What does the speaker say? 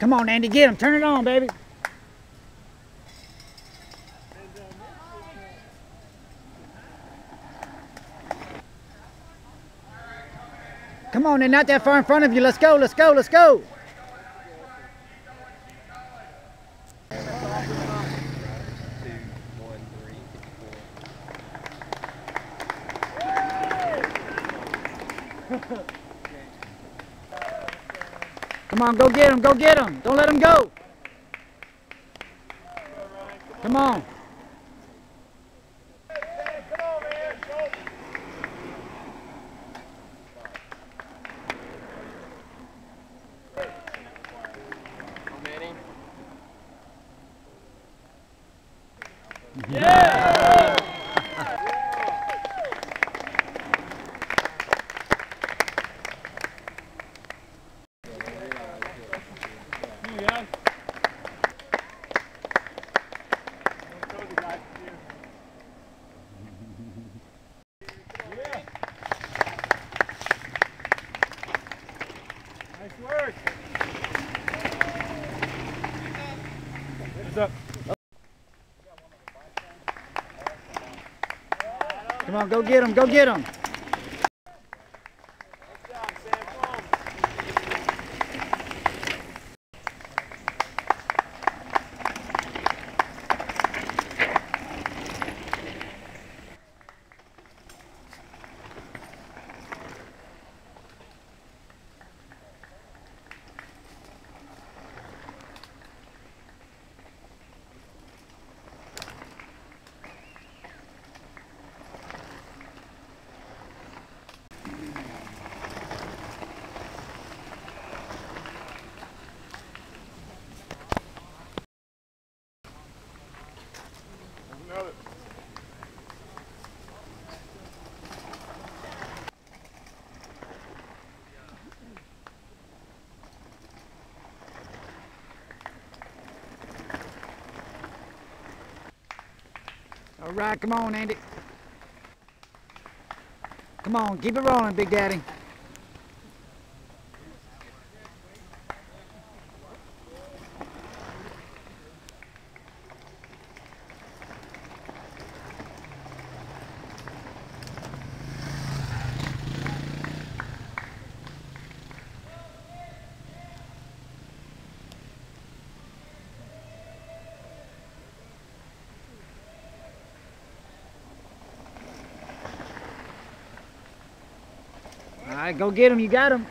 Come on, Andy, get him. Turn it on, baby. Come on, they're not that far in front of you. Let's go, let's go, let's go. Come on, go get him, go get him. Don't let him go. Come on. Nice Up. Come on, go get him, go get him. All right, come on, Andy. Come on, keep it rolling, Big Daddy. Right, go get him. You got him.